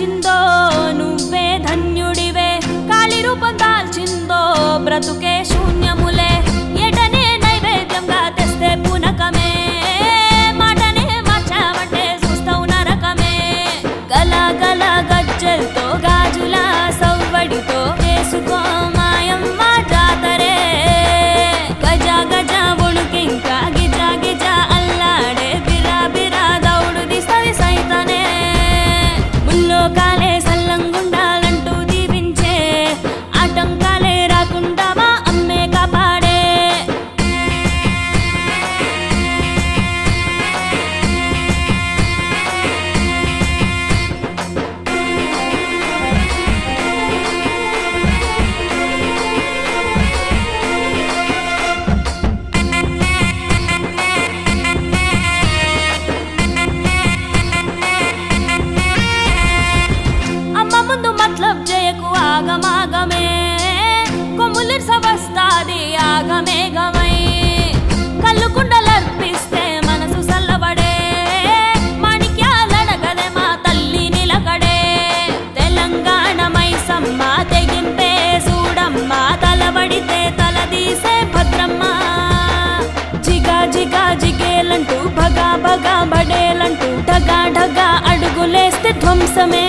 心的 ఆగమాగమే. కొమ్ములిర్స వస్తాది ఆగమేగమై కళ్ళు కుండలర్పిస్తే మనసు సల్లబడే మాణిక్యాలడగదే మా తల్లి నిలకడే. తెలంగాణ మైసమ్మ తెగింపే చూడమ్మ తలబడితే తలదీసే భద్రమ్మ. జిగా జిగా జిగేలంటూ భగా భగా బడేలంటూ ఢగా ఢగా అడుగులేస్తే ధ్వంసమే.